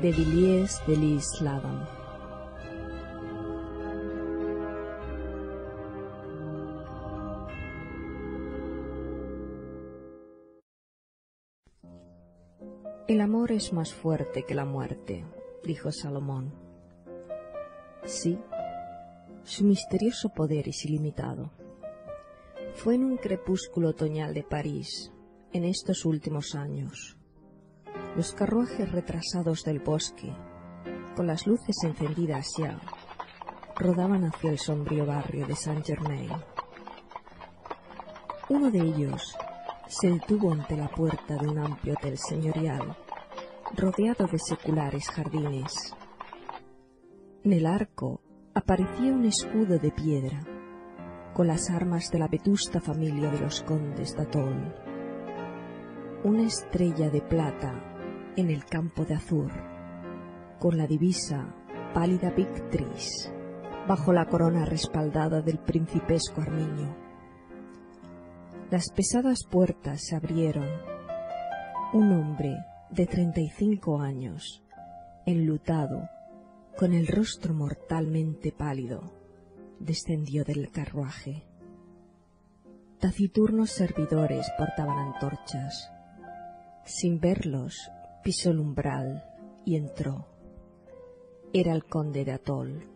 De Villiers. El amor es más fuerte que la muerte, dijo Salomón. Sí, su misterioso poder es ilimitado. Fue en un crepúsculo otoñal de París, en estos últimos años. Los carruajes retrasados del bosque, con las luces encendidas ya, rodaban hacia el sombrío barrio de Saint-Germain. Uno de ellos se detuvo ante la puerta de un amplio hotel señorial, rodeado de seculares jardines. En el arco aparecía un escudo de piedra, con las armas de la vetusta familia de los condes de. Una estrella de plata en el campo de azur, con la divisa pálida Victris, bajo la corona respaldada del principesco armiño. Las pesadas puertas se abrieron. Un hombre de treinta y cinco años, enlutado, con el rostro mortalmente pálido, descendió del carruaje. Taciturnos servidores portaban antorchas. Sin verlos, pisó el umbral y entró. Era el conde de Atol.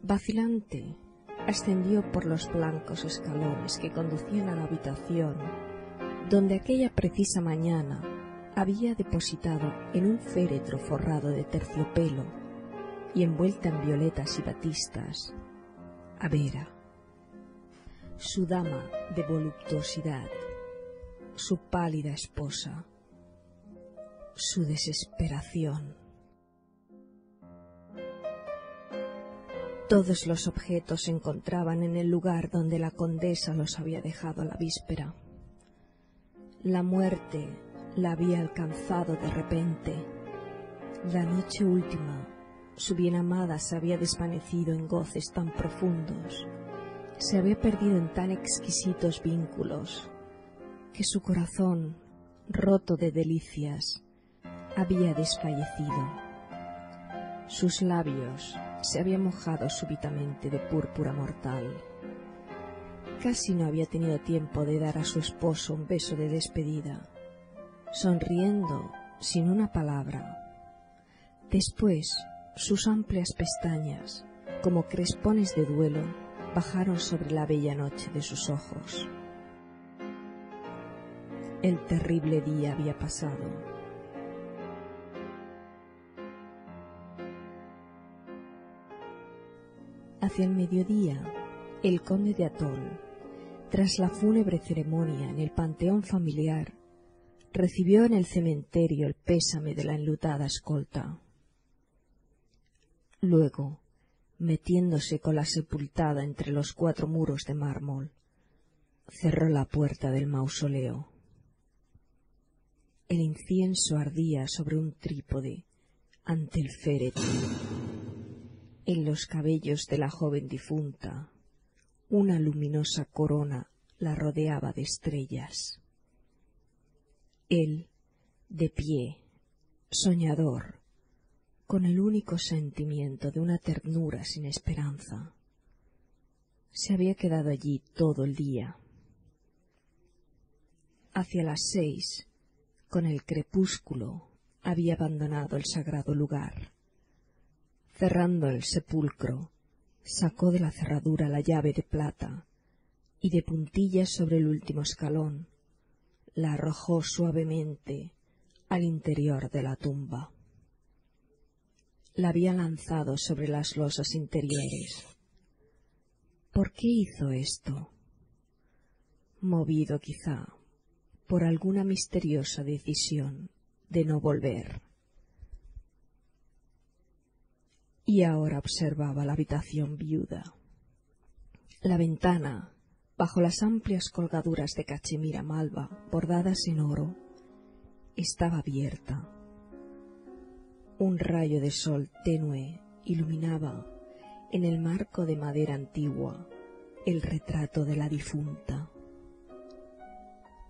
Vacilante, ascendió por los blancos escalones que conducían a la habitación donde aquella precisa mañana había depositado en un féretro forrado de terciopelo y envuelta en violetas y batistas a Vera, su dama de voluptuosidad, su pálida esposa, su desesperación. Todos los objetos se encontraban en el lugar donde la condesa los había dejado la víspera. La muerte la había alcanzado de repente. La noche última, su bien amada se había desvanecido en goces tan profundos, se había perdido en tan exquisitos vínculos, que su corazón, roto de delicias, había desfallecido. Sus labios se habían mojado súbitamente de púrpura mortal. Casi no había tenido tiempo de dar a su esposo un beso de despedida, sonriendo sin una palabra. Después, sus amplias pestañas, como crespones de duelo, bajaron sobre la bella noche de sus ojos. El terrible día había pasado. Hacia el mediodía, el conde de Atol, tras la fúnebre ceremonia en el panteón familiar, recibió en el cementerio el pésame de la enlutada escolta. Luego, metiéndose con la sepultada entre los cuatro muros de mármol, cerró la puerta del mausoleo. El incienso ardía sobre un trípode ante el féretro. En los cabellos de la joven difunta, una luminosa corona la rodeaba de estrellas. Él, de pie, soñador, con el único sentimiento de una ternura sin esperanza, se había quedado allí todo el día. Hacia las seis, con el crepúsculo, había abandonado el sagrado lugar. Cerrando el sepulcro, sacó de la cerradura la llave de plata y de puntillas sobre el último escalón la arrojó suavemente al interior de la tumba. La había lanzado sobre las losas interiores. ¿Por qué hizo esto? Movido quizá por alguna misteriosa decisión de no volver. y ahora observaba la habitación viuda. La ventana, bajo las amplias colgaduras de cachemira malva bordadas en oro, estaba abierta. Un rayo de sol tenue iluminaba en el marco de madera antigua el retrato de la difunta.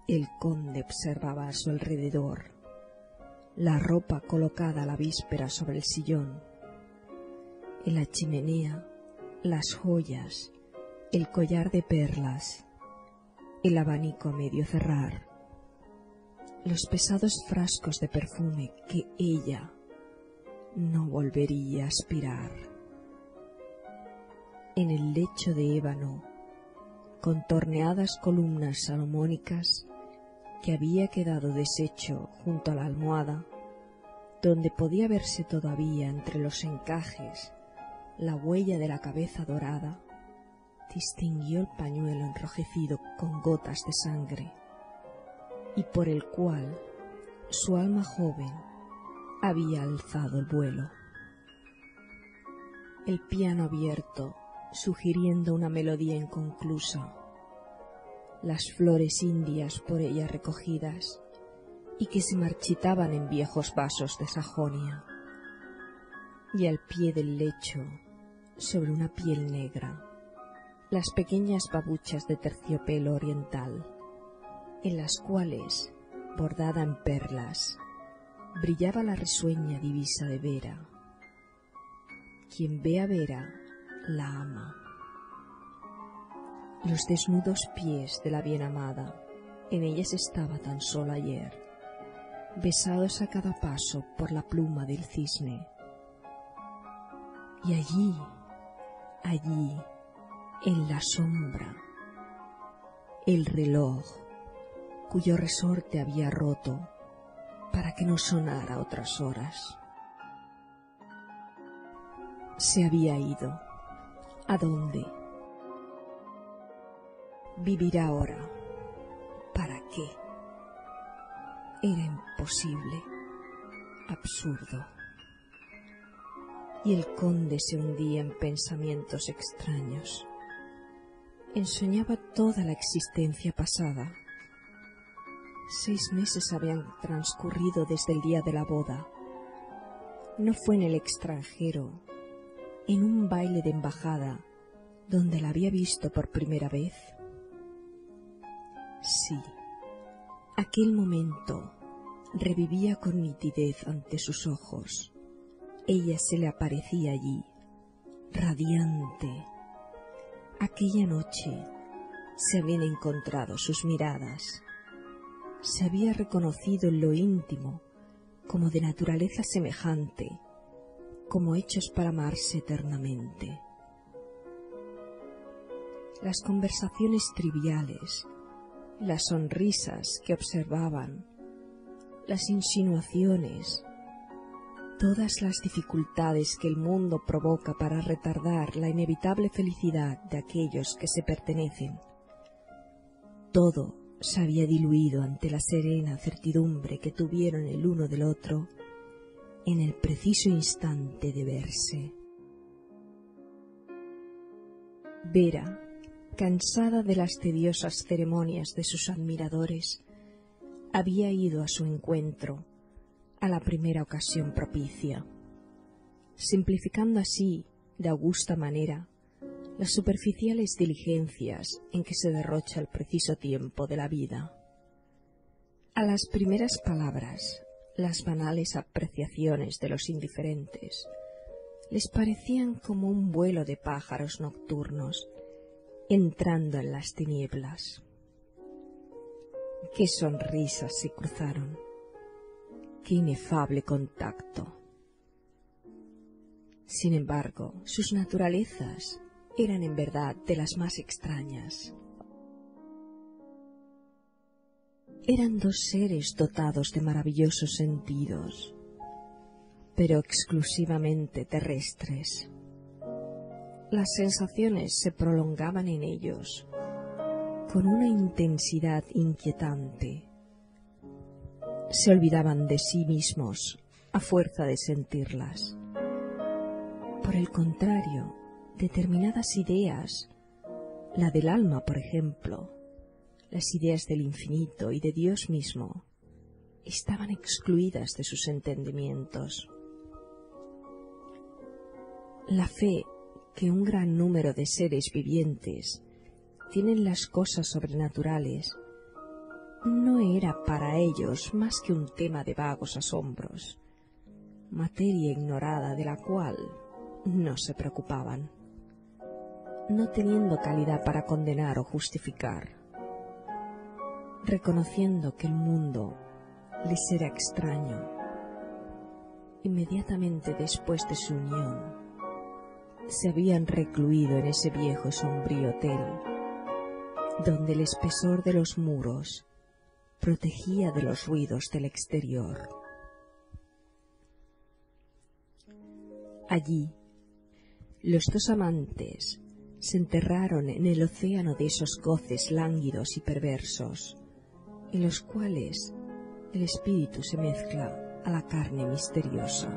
El conde observaba a su alrededor la ropa colocada a la víspera sobre el sillón, en la chimenea las joyas, el collar de perlas, el abanico a medio cerrar, los pesados frascos de perfume que ella no volvería a aspirar. En el lecho de ébano, con torneadas columnas salomónicas que había quedado deshecho junto a la almohada, donde podía verse todavía entre los encajes la huella de la cabeza dorada, distinguió el pañuelo enrojecido con gotas de sangre y por el cual su alma joven había alzado el vuelo. El piano abierto, sugiriendo una melodía inconclusa, las flores indias por ella recogidas y que se marchitaban en viejos vasos de Sajonia, y al pie del lecho, sobre una piel negra, las pequeñas babuchas de terciopelo oriental, en las cuales, bordada en perlas, brillaba la risueña divisa de Vera. Quien ve a Vera, la ama. Los desnudos pies de la bien amada, en ellas estaba tan solo ayer, besados a cada paso por la pluma del cisne. Y allí, allí, en la sombra, el reloj cuyo resorte había roto para que no sonara otras horas. Se había ido. ¿A dónde? Vivir ahora. ¿Para qué? Era imposible, absurdo. Y el conde se hundía en pensamientos extraños. Ensoñaba toda la existencia pasada Seis meses habían transcurrido desde el día de la boda. No fue en el extranjero, en un baile de embajada, donde la había visto por primera vez. Sí, aquel momento revivía con nitidez ante sus ojos. Ella se le aparecía allí, radiante. Aquella noche se habían encontrado sus miradas se había reconocido en lo íntimo como de naturaleza semejante, como hechos para amarse eternamente. Las conversaciones triviales, las sonrisas que observaban, las insinuaciones, todas las dificultades que el mundo provoca para retardar la inevitable felicidad de aquellos que se pertenecen, todo se había diluido ante la serena certidumbre que tuvieron el uno del otro en el preciso instante de verse. Vera, cansada de las tediosas ceremonias de sus admiradores, había ido a su encuentro a la primera ocasión propicia, simplificando así, de augusta manera, las superficiales diligencias en que se derrocha el preciso tiempo de la vida. A las primeras palabras, las banales apreciaciones de los indiferentes les parecían como un vuelo de pájaros nocturnos entrando en las tinieblas. Qué sonrisas se cruzaron, qué inefable contacto. Sin embargo, sus naturalezas eran en verdad de las más extrañas. Eran dos seres dotados de maravillosos sentidos, pero exclusivamente terrestres. Las sensaciones se prolongaban en ellos con una intensidad inquietante. Se olvidaban de sí mismos a fuerza de sentirlas. Por el contrario, determinadas ideas, la del alma, por ejemplo, las ideas del infinito y de Dios mismo, estaban excluidas de sus entendimientos. La fe que un gran número de seres vivientes tienen las cosas sobrenaturales, no era para ellos más que un tema de vagos asombros, materia ignorada de la cual no se preocupaban, no teniendo calidad para condenar o justificar, reconociendo que el mundo les era extraño. Inmediatamente después de su unión, se habían recluido en ese viejo y sombrío hotel, donde el espesor de los muros protegía de los ruidos del exterior. Allí, los dos amantes se enterraron en el océano de esos goces lánguidos y perversos, en los cuales el espíritu se mezcla a la carne misteriosa.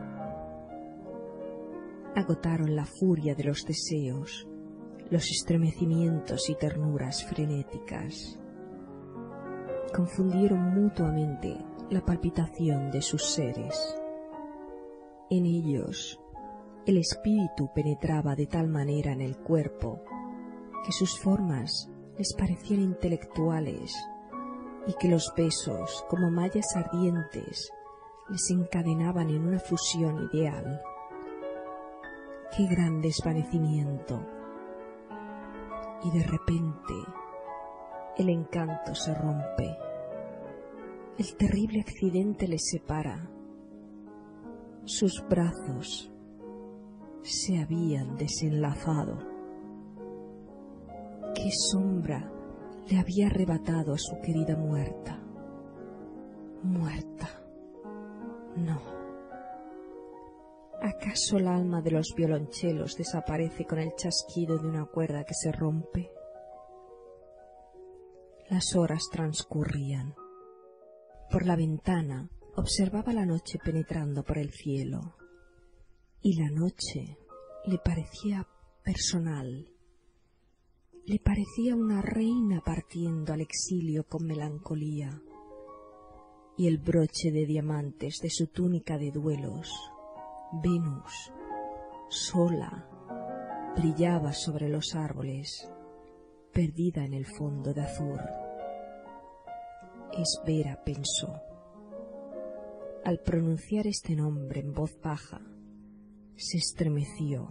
Agotaron la furia de los deseos, los estremecimientos y ternuras frenéticas. Confundieron mutuamente la palpitación de sus seres. En ellos el espíritu penetraba de tal manera en el cuerpo que sus formas les parecían intelectuales y que los besos, como mallas ardientes, les encadenaban en una fusión ideal. ¡Qué gran desvanecimiento! Y de repente el encanto se rompe. El terrible accidente les separa. Sus brazos se habían desenlazado. ¿Qué sombra le había arrebatado a su querida muerta? Muerta. No. ¿Acaso el alma de los violonchelos desaparece con el chasquido de una cuerda que se rompe? Las horas transcurrían. Por la ventana observaba la noche penetrando por el cielo y la noche le parecía personal. Le parecía una reina partiendo al exilio con melancolía, y el broche de diamantes de su túnica de duelos, Venus, sola, brillaba sobre los árboles, perdida en el fondo de azul. Es Vera, pensó. Al pronunciar este nombre en voz baja, se estremeció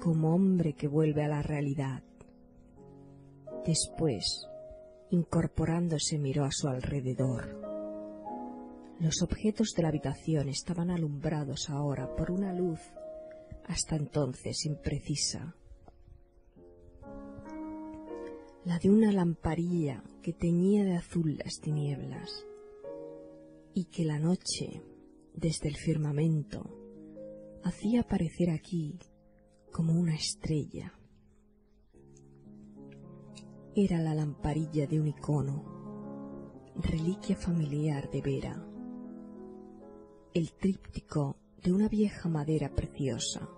como hombre que vuelve a la realidad. Después, incorporándose, miró a su alrededor. Los objetos de la habitación estaban alumbrados ahora por una luz hasta entonces imprecisa, la de una lamparilla que teñía de azul las tinieblas y que la noche, desde el firmamento, hacía aparecer aquí como una estrella. Era la lamparilla de un icono, reliquia familiar de Vera, el tríptico de una vieja madera preciosa.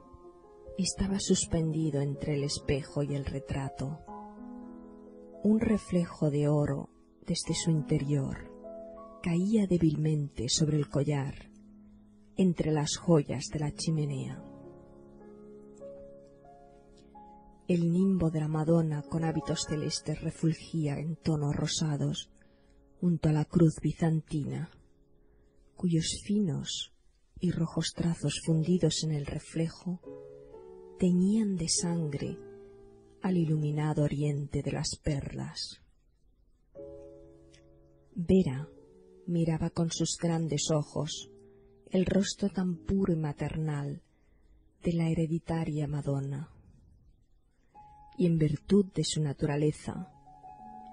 Estaba suspendido entre el espejo y el retrato. Un reflejo de oro desde su interior caía débilmente sobre el collar entre las joyas de la chimenea. El nimbo de la Madonna con hábitos celestes refulgía en tonos rosados junto a la cruz bizantina, cuyos finos y rojos trazos fundidos en el reflejo teñían de sangre al iluminado oriente de las perlas. Vera miraba con sus grandes ojos el rostro tan puro y maternal de la hereditaria Madonna. Y en virtud de su naturaleza,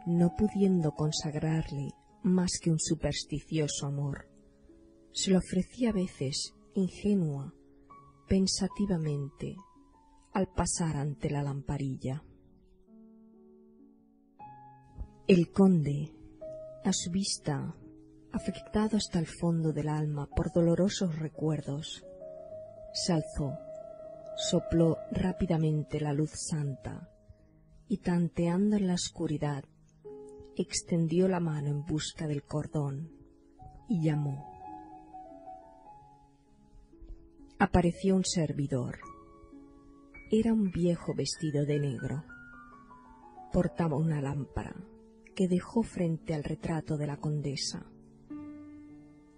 no pudiendo consagrarle más que un supersticioso amor, se lo ofrecía a veces ingenua, pensativamente, al pasar ante la lamparilla. El conde, a su vista, afectado hasta el fondo del alma por dolorosos recuerdos, se alzó, sopló rápidamente la luz santa y tanteando en la oscuridad, extendió la mano en busca del cordón y llamó. Apareció un servidor. Era un viejo vestido de negro. Portaba una lámpara que dejó frente al retrato de la condesa.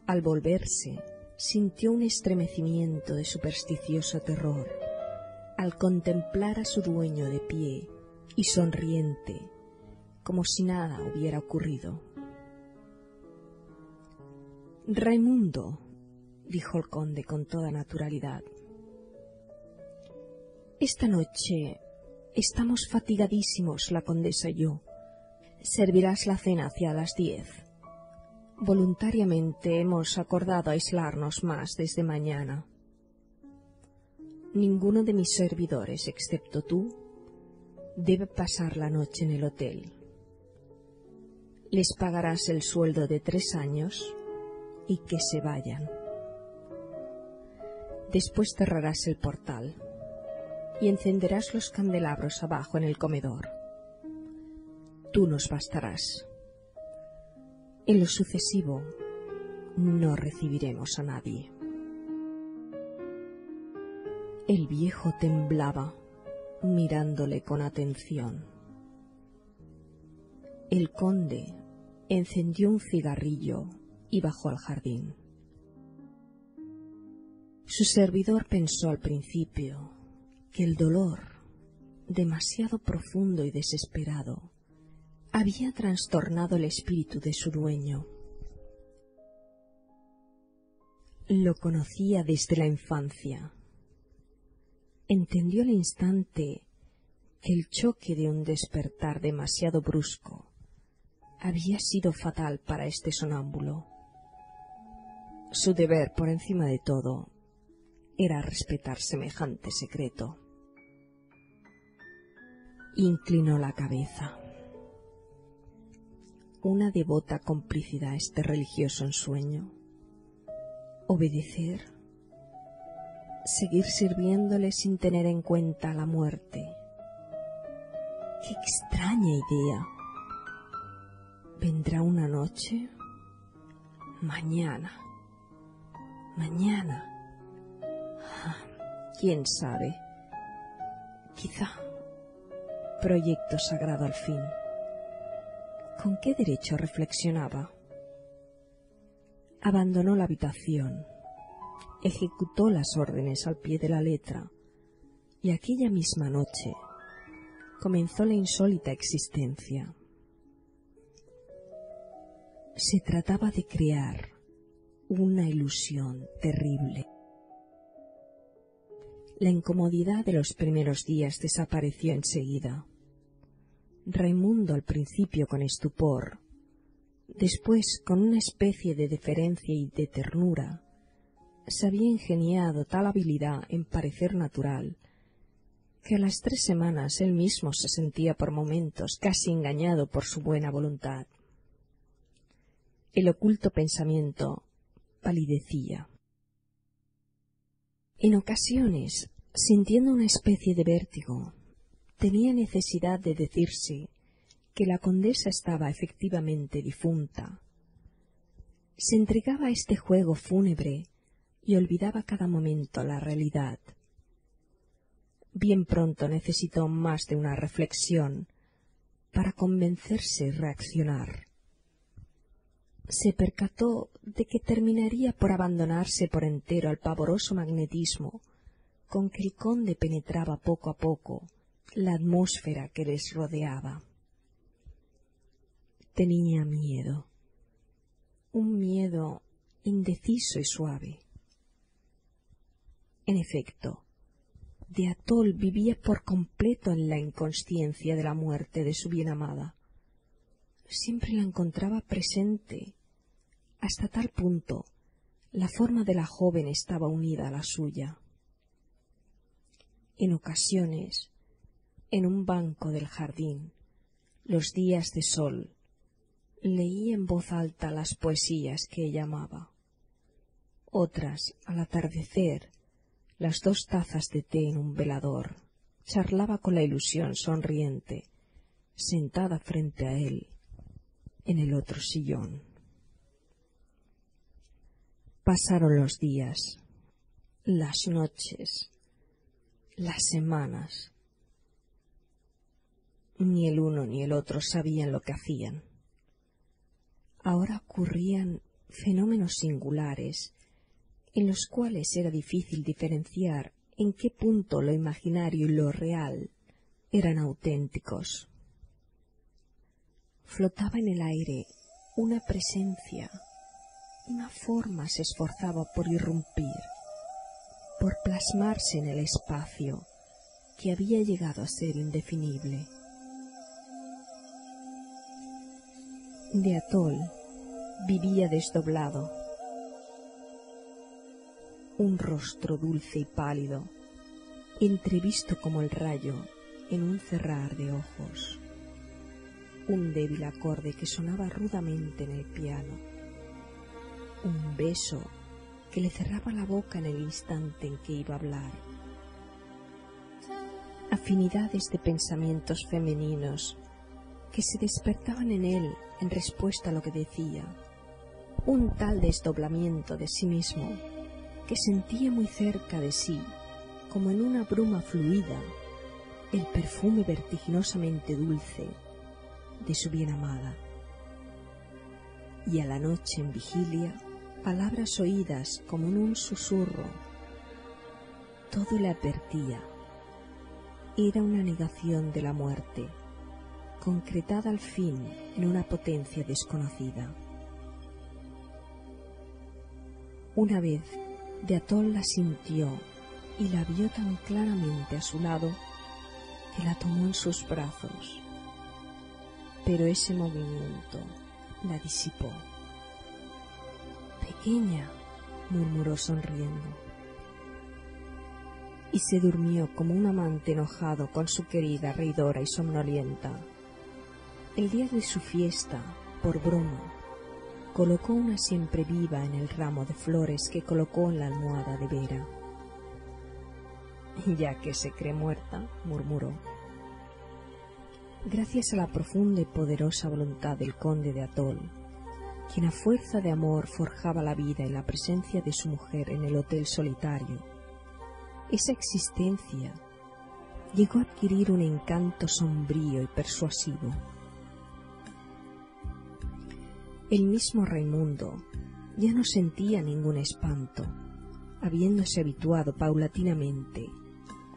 Al volverse, sintió un estremecimiento de supersticioso terror al contemplar a su dueño de pie y sonriente, como si nada hubiera ocurrido. Raimundo, dijo el conde con toda naturalidad, esta noche estamos fatigadísimos la condesa y yo. Servirás la cena hacia las diez. Voluntariamente hemos acordado aislarnos más desde mañana. Ninguno de mis servidores, excepto tú, debe pasar la noche en el hotel. Les pagarás el sueldo de tres años y que se vayan. Después cerrarás el portal y encenderás los candelabros abajo en el comedor. Tú nos bastarás. En lo sucesivo, no recibiremos a nadie. El viejo temblaba, mirándole con atención. El conde encendió un cigarrillo y bajó al jardín. Su servidor pensó al principio que el dolor, demasiado profundo y desesperado, había trastornado el espíritu de su dueño. Lo conocía desde la infancia. Entendió al instante que el choque de un despertar demasiado brusco había sido fatal para este sonámbulo. Su deber, por encima de todo, era respetar semejante secreto. Inclinó la cabeza. Una devota complicidad este religioso ensueño. Obedecer. Seguir sirviéndole sin tener en cuenta la muerte. Qué extraña idea. ¿Vendrá una noche? Mañana mañana. Ah, ¿Quién sabe? Quizá. Proyecto sagrado al fin. ¿Con qué derecho reflexionaba? Abandonó la habitación, ejecutó las órdenes al pie de la letra y aquella misma noche comenzó la insólita existencia. Se trataba de crear una ilusión terrible. La incomodidad de los primeros días desapareció enseguida. Raimundo al principio con estupor, después con una especie de deferencia y de ternura, se había ingeniado tal habilidad en parecer natural, que a las tres semanas él mismo se sentía por momentos casi engañado por su buena voluntad. El oculto pensamiento palidecía. En ocasiones, sintiendo una especie de vértigo, tenía necesidad de decirse que la condesa estaba efectivamente difunta. Se entregaba a este juego fúnebre y olvidaba cada momento la realidad. Bien pronto necesitó más de una reflexión para convencerse y reaccionar se percató de que terminaría por abandonarse por entero al pavoroso magnetismo con que el conde penetraba poco a poco la atmósfera que les rodeaba. Tenía miedo, un miedo indeciso y suave. En efecto, de Atol vivía por completo en la inconsciencia de la muerte de su bien amada. Siempre la encontraba presente hasta tal punto, la forma de la joven estaba unida a la suya. En ocasiones, en un banco del jardín, los días de sol, leí en voz alta las poesías que ella amaba. Otras, al atardecer, las dos tazas de té en un velador, charlaba con la ilusión sonriente, sentada frente a él, en el otro sillón. Pasaron los días, las noches, las semanas. Ni el uno ni el otro sabían lo que hacían. Ahora ocurrían fenómenos singulares en los cuales era difícil diferenciar en qué punto lo imaginario y lo real eran auténticos. Flotaba en el aire una presencia, una forma se esforzaba por irrumpir, por plasmarse en el espacio que había llegado a ser indefinible. De Atol vivía desdoblado, un rostro dulce y pálido, entrevisto como el rayo en un cerrar de ojos, un débil acorde que sonaba rudamente en el piano, un beso que le cerraba la boca en el instante en que iba a hablar, afinidades de pensamientos femeninos que se despertaban en él en respuesta a lo que decía, un tal desdoblamiento de sí mismo que sentía muy cerca de sí, como en una bruma fluida, el perfume vertiginosamente dulce de su bien amada. Y a la noche en vigilia, palabras oídas como en un susurro. Todo le advertía. Era una negación de la muerte, concretada al fin en una potencia desconocida. Una vez de Atol la sintió y la vio tan claramente a su lado que la tomó en sus brazos. Pero ese movimiento la disipó. Pequeña, murmuró sonriendo. Y se durmió como un amante enojado con su querida reidora y somnolienta. El día de su fiesta, por broma, colocó una siempre viva en el ramo de flores que colocó en la almohada de Vera. Ya que se cree muerta, murmuró. Gracias a la profunda y poderosa voluntad del conde de Atol, quien a fuerza de amor forjaba la vida en la presencia de su mujer en el hotel solitario, esa existencia llegó a adquirir un encanto sombrío y persuasivo el mismo Raimundo ya no sentía ningún espanto, habiéndose habituado paulatinamente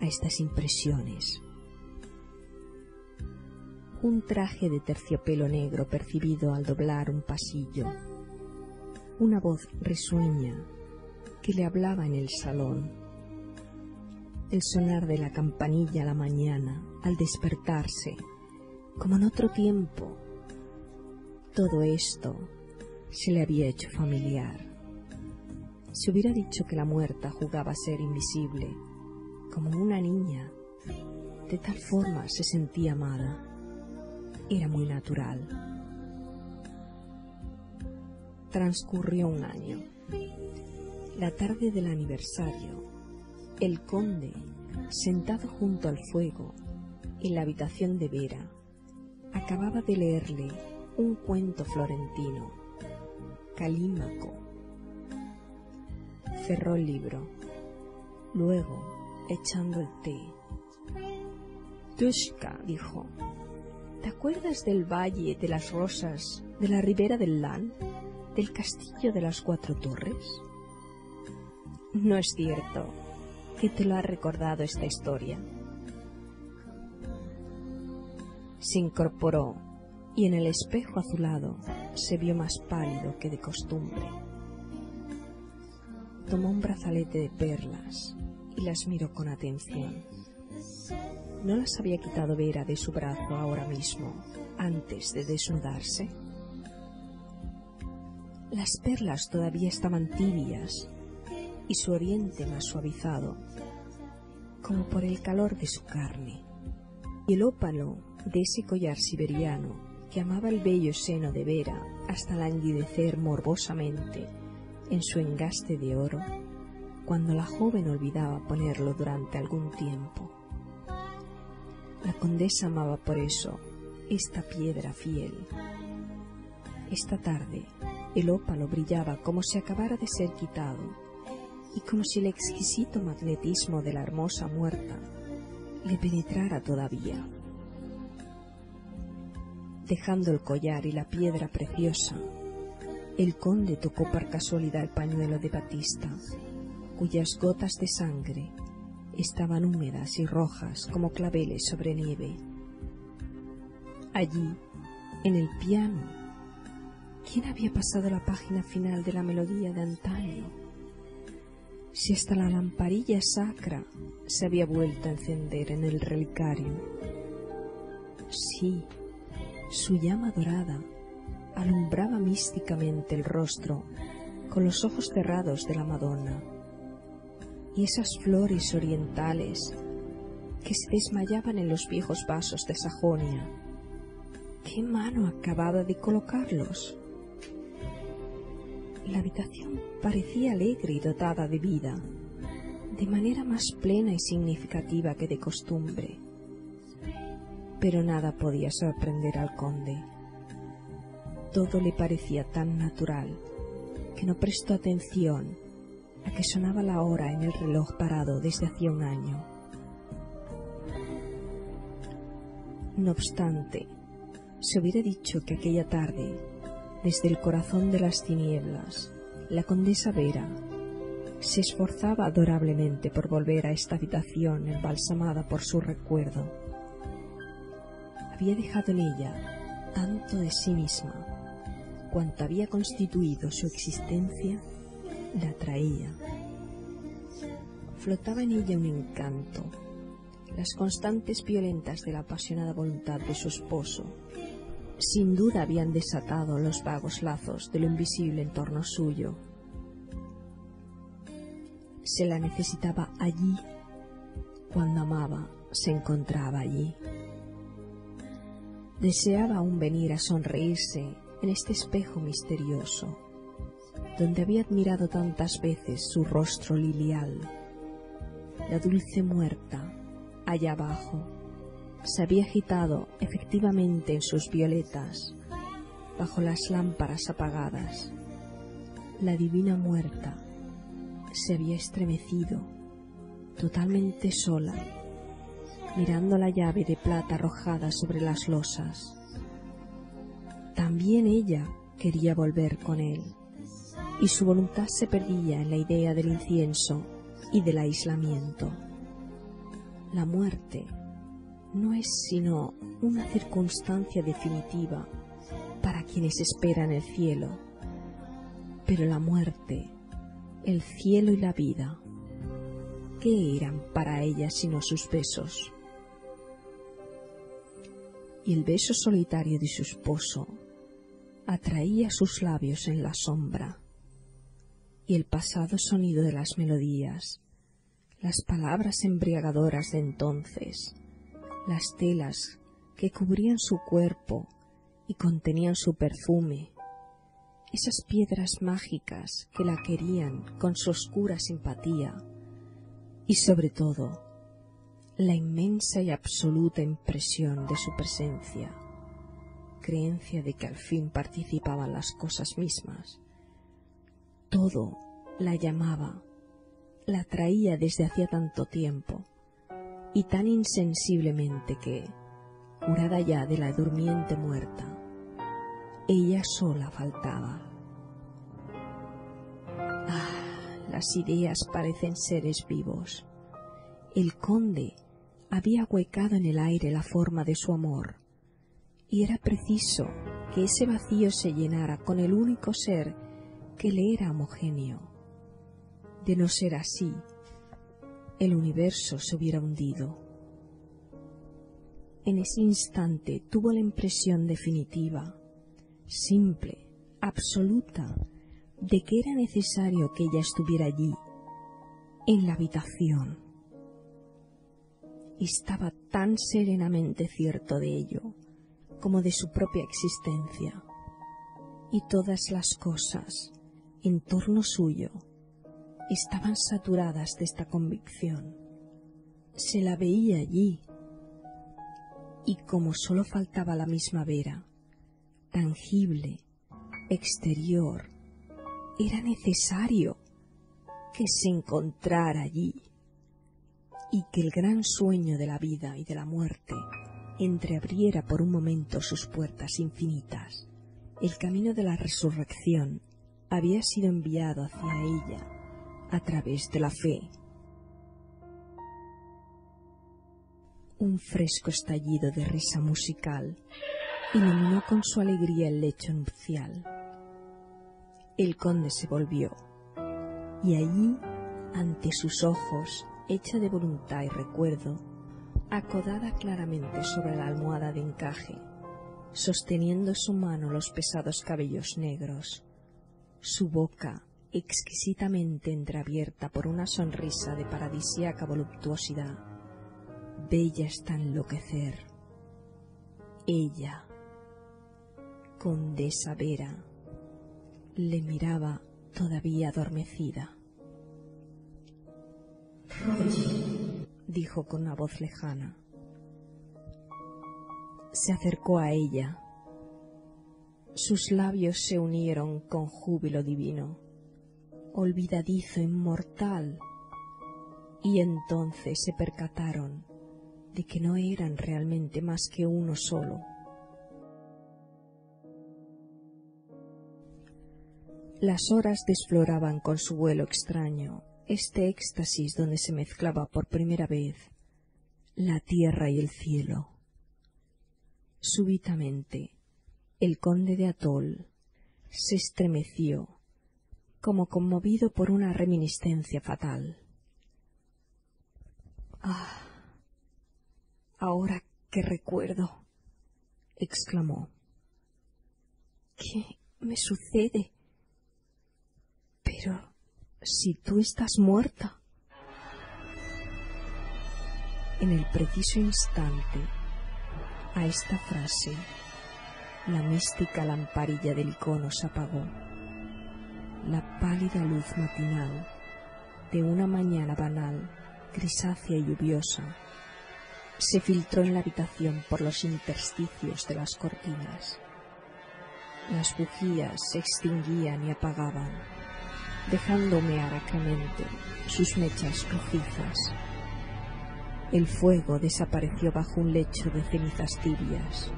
a estas impresiones. Un traje de terciopelo negro percibido al doblar un pasillo, una voz risueña que le hablaba en el salón, el sonar de la campanilla a la mañana al despertarse, como en otro tiempo, todo esto se le había hecho familiar. Si hubiera dicho que la muerta jugaba a ser invisible, como una niña, de tal forma se sentía amada, era muy natural. Transcurrió un año. La tarde del aniversario, el conde, sentado junto al fuego, en la habitación de Vera, acababa de leerle un cuento florentino, Calímaco. Cerró el libro. Luego, echando el té. Tushka, dijo, ¿te acuerdas del Valle de las Rosas, de la ribera del Lan, del castillo de las cuatro torres? No es cierto que te lo ha recordado esta historia. Se incorporó y en el espejo azulado se vio más pálido que de costumbre. Tomó un brazalete de perlas y las miró con atención. ¿No las había quitado Vera de su brazo ahora mismo, antes de desnudarse? Las perlas todavía estaban tibias y su oriente más suavizado, como por el calor de su carne. Y el ópalo de ese collar siberiano que amaba el bello seno de Vera hasta languidecer morbosamente en su engaste de oro, cuando la joven olvidaba ponerlo durante algún tiempo. La condesa amaba por eso esta piedra fiel. Esta tarde el ópalo brillaba como si acabara de ser quitado y como si el exquisito magnetismo de la hermosa muerta le penetrara todavía. Dejando el collar y la piedra preciosa, el conde tocó por casualidad el pañuelo de Batista, cuyas gotas de sangre estaban húmedas y rojas como claveles sobre nieve. Allí, en el piano, ¿quién había pasado la página final de la melodía de antaño? Si hasta la lamparilla sacra se había vuelto a encender en el relicario. Sí, su llama dorada alumbraba místicamente el rostro con los ojos cerrados de la Madonna y esas flores orientales que se desmayaban en los viejos vasos de Sajonia. ¿Qué mano acababa de colocarlos? La habitación parecía alegre y dotada de vida, de manera más plena y significativa que de costumbre. Pero nada podía sorprender al conde. Todo le parecía tan natural que no prestó atención a que sonaba la hora en el reloj parado desde hacía un año. No obstante, se hubiera dicho que aquella tarde, desde el corazón de las tinieblas, la condesa Vera se esforzaba adorablemente por volver a esta habitación embalsamada por su recuerdo. Había dejado en ella tanto de sí misma cuanto había constituido su existencia la atraía. Flotaba en ella un encanto, las constantes violentas de la apasionada voluntad de su esposo. Sin duda habían desatado los vagos lazos de lo invisible en torno suyo. Se la necesitaba allí, cuando amaba, se encontraba allí. Deseaba aún venir a sonreírse en este espejo misterioso, donde había admirado tantas veces su rostro lilial. La dulce muerta, allá abajo, se había agitado efectivamente en sus violetas, bajo las lámparas apagadas. La divina muerta se había estremecido, totalmente sola, mirando la llave de plata arrojada sobre las losas. También ella quería volver con él, y su voluntad se perdía en la idea del incienso y del aislamiento. La muerte no es sino una circunstancia definitiva para quienes esperan el cielo, pero la muerte, el cielo y la vida, ¿qué eran para ella sino sus besos? Y el beso solitario de su esposo atraía sus labios en la sombra, y el pasado sonido de las melodías, las palabras embriagadoras de entonces, las telas que cubrían su cuerpo y contenían su perfume, esas piedras mágicas que la querían con su oscura simpatía, y sobre todo, la inmensa y absoluta impresión de su presencia creencia de que al fin participaban las cosas mismas. Todo la llamaba, la traía desde hacía tanto tiempo, y tan insensiblemente que, curada ya de la durmiente muerta, ella sola faltaba. Ah, las ideas parecen seres vivos. El conde había huecado en el aire la forma de su amor, y era preciso que ese vacío se llenara con el único ser que le era homogéneo. De no ser así, el universo se hubiera hundido. En ese instante tuvo la impresión definitiva, simple, absoluta, de que era necesario que ella estuviera allí, en la habitación. Estaba tan serenamente cierto de ello, como de su propia existencia. Y todas las cosas en torno suyo estaban saturadas de esta convicción. Se la veía allí. Y como sólo faltaba la misma vera, tangible, exterior, era necesario que se encontrara allí y que el gran sueño de la vida y de la muerte entreabriera por un momento sus puertas infinitas. El camino de la resurrección había sido enviado hacia ella a través de la fe. Un fresco estallido de risa musical iluminó con su alegría el lecho nupcial. El conde se volvió y allí, ante sus ojos, hecha de voluntad y recuerdo, acodada claramente sobre la almohada de encaje, sosteniendo su mano los pesados cabellos negros, su boca exquisitamente entreabierta por una sonrisa de paradisíaca voluptuosidad, bella hasta enloquecer. Ella, condesa Vera, le miraba todavía adormecida. Dijo con una voz lejana. Se acercó a ella. Sus labios se unieron con júbilo divino, olvidadizo, inmortal, y entonces se percataron de que no eran realmente más que uno solo. Las horas desfloraban con su vuelo extraño este éxtasis donde se mezclaba por primera vez la tierra y el cielo. Súbitamente, el conde de Atol se estremeció, como conmovido por una reminiscencia fatal. Ah, ahora que recuerdo, exclamó. ¿Qué me sucede? Pero si tú estás muerta. En el preciso instante, a esta frase, la mística lamparilla del icono se apagó. La pálida luz matinal de una mañana banal, grisácea y lluviosa, se filtró en la habitación por los intersticios de las cortinas. Las bujías se extinguían y apagaban dejando humear acremente sus mechas rojizas. El fuego desapareció bajo un lecho de cenizas tibias.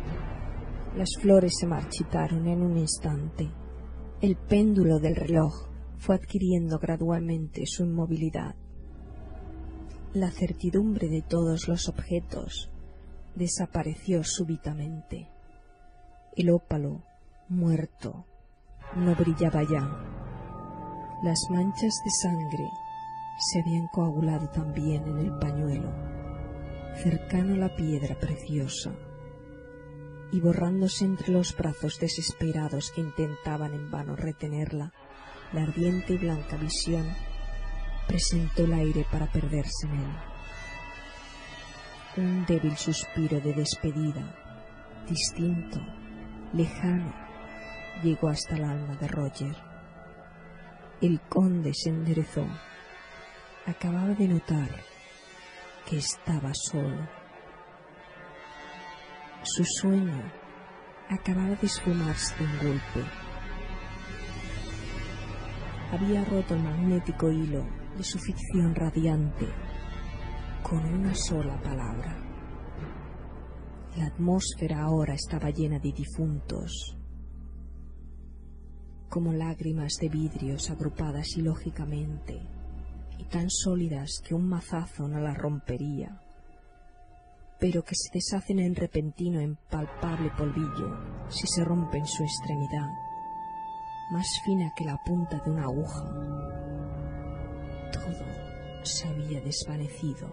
Las flores se marchitaron en un instante. El péndulo del reloj fue adquiriendo gradualmente su inmovilidad. La certidumbre de todos los objetos desapareció súbitamente. El ópalo, muerto, no brillaba ya las manchas de sangre se habían coagulado también en el pañuelo, cercano a la piedra preciosa, y borrándose entre los brazos desesperados que intentaban en vano retenerla, la ardiente y blanca visión presentó el aire para perderse en él. Un débil suspiro de despedida, distinto, lejano, llegó hasta el alma de Roger. El conde se enderezó. Acababa de notar que estaba solo. Su sueño acababa de esfumarse de un golpe. Había roto el magnético hilo de su ficción radiante con una sola palabra. La atmósfera ahora estaba llena de difuntos, como lágrimas de vidrios agrupadas ilógicamente y tan sólidas que un mazazo no las rompería, pero que se deshacen en repentino impalpable polvillo si se rompe en su extremidad, más fina que la punta de una aguja. Todo se había desvanecido.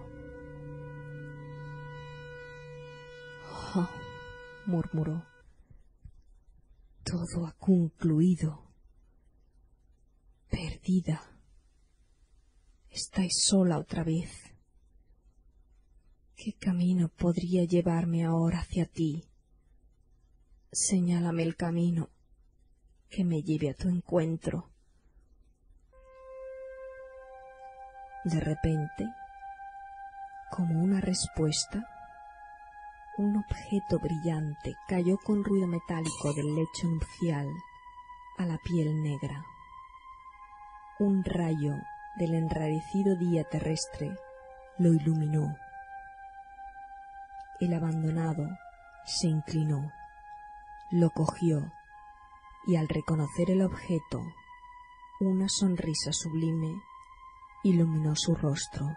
Oh, murmuró. Todo ha concluido perdida. Estáis sola otra vez. ¿Qué camino podría llevarme ahora hacia ti? Señálame el camino que me lleve a tu encuentro. De repente, como una respuesta, un objeto brillante cayó con ruido metálico del lecho nupcial a la piel negra un rayo del enrarecido día terrestre lo iluminó. El abandonado se inclinó, lo cogió y al reconocer el objeto, una sonrisa sublime iluminó su rostro.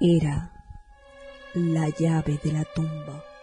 Era la llave de la tumba.